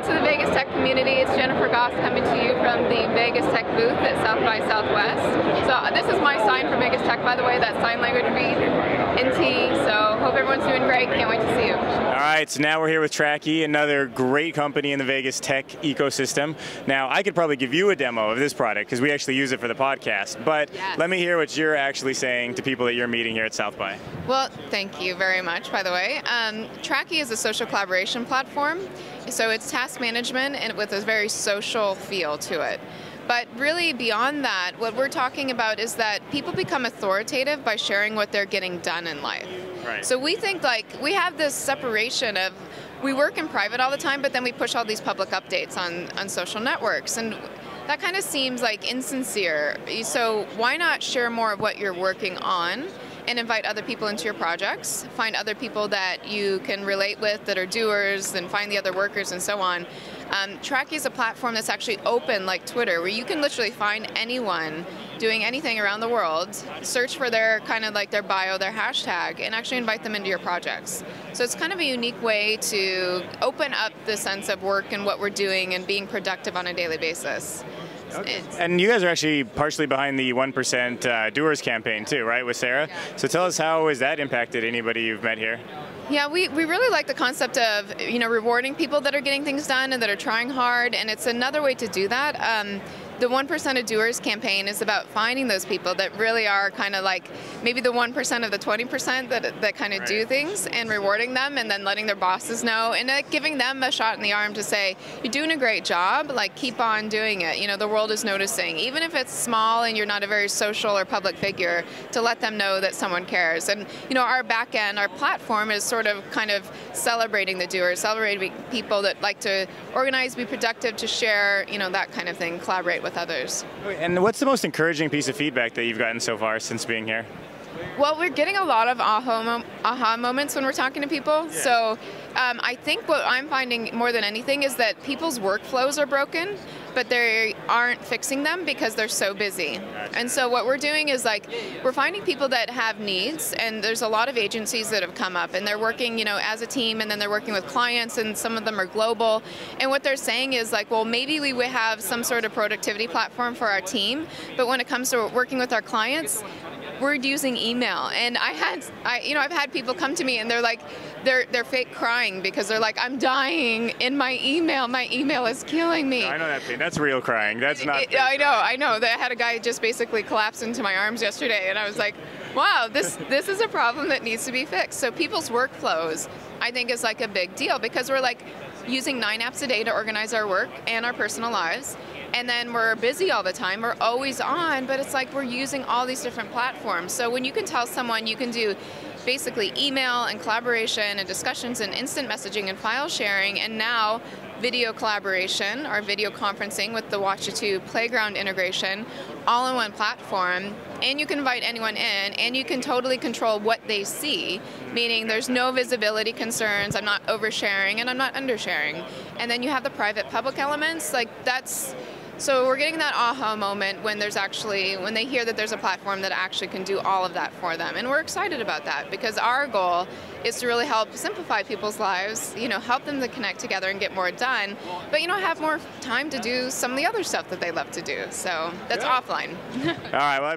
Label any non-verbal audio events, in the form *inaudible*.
out to the Vegas tech community. It's Jennifer Gosse coming to you from the Vegas Tech booth at South by Southwest. So uh, this is my sign for Vegas Tech, by the way, that sign language read, NT. So hope everyone's doing great. Can't wait to see you. All right, so now we're here with Tracky, another great company in the Vegas tech ecosystem. Now, I could probably give you a demo of this product because we actually use it for the podcast, but yes. let me hear what you're actually saying to people that you're meeting here at South by. Well, thank you very much, by the way. Um, Tracky is a social collaboration platform, so it's task management and with a very social feel to it. But really, beyond that, what we're talking about is that people become authoritative by sharing what they're getting done in life. Right. So we think like we have this separation of we work in private all the time, but then we push all these public updates on, on social networks. And that kind of seems like insincere. So why not share more of what you're working on? and invite other people into your projects. Find other people that you can relate with that are doers, and find the other workers and so on. Um, Tracky is a platform that's actually open like Twitter, where you can literally find anyone doing anything around the world, search for their kind of like their bio, their hashtag, and actually invite them into your projects. So it's kind of a unique way to open up the sense of work and what we're doing and being productive on a daily basis. Okay. And you guys are actually partially behind the 1% uh, Doers campaign too, right, with Sarah? Yeah. So tell us how has that impacted anybody you've met here? Yeah, we, we really like the concept of you know rewarding people that are getting things done and that are trying hard, and it's another way to do that. Um, the 1% of Doers campaign is about finding those people that really are kind of like maybe the 1% of the 20% that, that kind of right. do things and rewarding them and then letting their bosses know and like giving them a shot in the arm to say, you're doing a great job, like keep on doing it. You know, the world is noticing. Even if it's small and you're not a very social or public figure, to let them know that someone cares. And, you know, our back end, our platform is sort of kind of celebrating the doers, celebrating people that like to organize, be productive, to share, you know, that kind of thing, collaborate with with others. And what's the most encouraging piece of feedback that you've gotten so far since being here? Well, we're getting a lot of aha, aha moments when we're talking to people. Yeah. So um, I think what I'm finding more than anything is that people's workflows are broken, but they aren't fixing them because they're so busy. And so what we're doing is like we're finding people that have needs, and there's a lot of agencies that have come up, and they're working, you know, as a team, and then they're working with clients, and some of them are global. And what they're saying is like, well, maybe we would have some sort of productivity platform for our team, but when it comes to working with our clients, we're using email. And I had, I, you know, I've had people come to me and they're like, they're they're fake crying because they're like, I'm dying in my email. My email is killing me. I know that pain. That's real crying. That's not. It, I know. I know. That I had a guy just basically collapse into my arms yesterday, and I was like, wow, this this is a problem that needs to be fixed. So people's workflows, I think, is like a big deal because we're like using nine apps a day to organize our work and our personal lives and then we're busy all the time. We're always on, but it's like we're using all these different platforms. So when you can tell someone you can do basically email and collaboration and discussions and instant messaging and file sharing, and now video collaboration or video conferencing with the Watch2 Playground integration all in one platform. And you can invite anyone in, and you can totally control what they see, meaning there's no visibility concerns, I'm not oversharing, and I'm not undersharing. And then you have the private public elements, like that's so we're getting that aha moment when there's actually, when they hear that there's a platform that actually can do all of that for them. And we're excited about that because our goal is to really help simplify people's lives, you know, help them to connect together and get more done, but, you know, have more time to do some of the other stuff that they love to do. So that's offline. *laughs* all right, well,